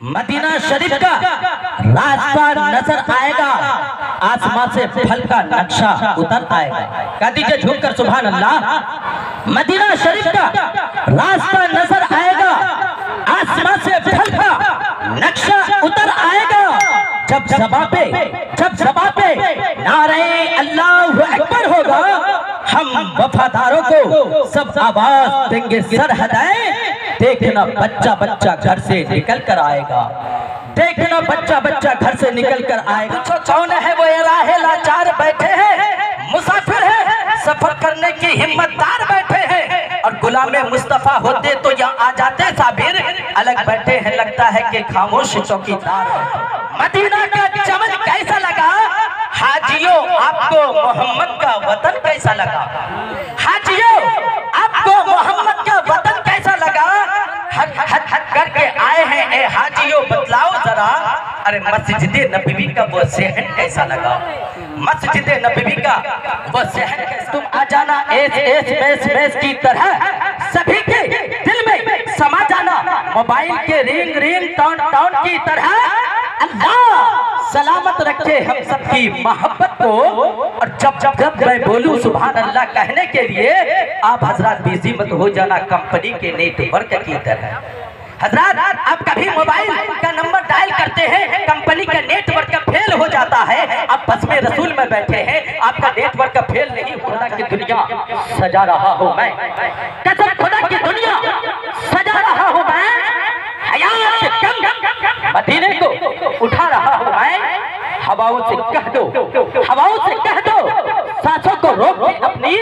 Medina शरीफ का रास्ता नज़र आएगा। आसमान से फल का नक्शा उतर आएगा। कह दीजिए झुक कर सुबह अल्लाह मदीना शरीफ का रास्ता नज़र आएगा। आसमान से फल का नक्शा उतर आएगा। जब सभा पे, जब सभा पे नारे अल्लाह अकबर होगा, हम वफादारों को सब आवाज़ देंगे सर हदाए देखना बच्चा बच्चा घर से निकल कर आएगा। देखना बच्चा बच्चा घर से निकल कर आएगा। है वो? राहे लाचार बैठे हैं, मुसाफिर है, सफ़र करने की हिम्मतदार बैठे हैं। और गुलाम मुस्तफ़ा होते तो यहाँ आ जाते साबिर। अलग बैठे हैं, लगता है कि खामोश चौकीदार मदीना का चमन कैसा लगा? हाजियों, आपको मोहम्मद का वतन कैसा लगा? हाजियों बतलाओ अरे मस्जिद नबी का वो सहन कैसा लगा? मस्जिद नबी का वो सहन तुम आ जाना एस एस, मैस मैस की तरह सभी के दिल में समा जाना। मोबाइल के रिंग रिंग टाउन टाउन की तरह अल्लाह सलामत रखे हम सबकी मोहब्बत को। और जब जब जब मैं बोलूँ सुबह अल्लाह कहने के लिए, आप हज़रत बिज़ी मत हो जाना कंपनी के नेटवर्क की तरह। हज़रत, आप कभी मोबाइल का नंबर डायल करते हैं कंपनी का नेटवर्क का फेल हो। है आप बस में रसूल में बैठे हैं। आपका नेटवर्क का फेल नहीं खुदा की दुनिया सजा रहा हूँ मैं। कसम खुदा की दुनिया सजा रहा हूँ मैं। हयात कम मदीने को उठा रहा हूँ मैं। हवाओं से कह दो, हवाओं से कह दो, सांसों को रोक अपनी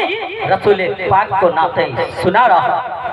रसूल पाक को नाते सुना रहा।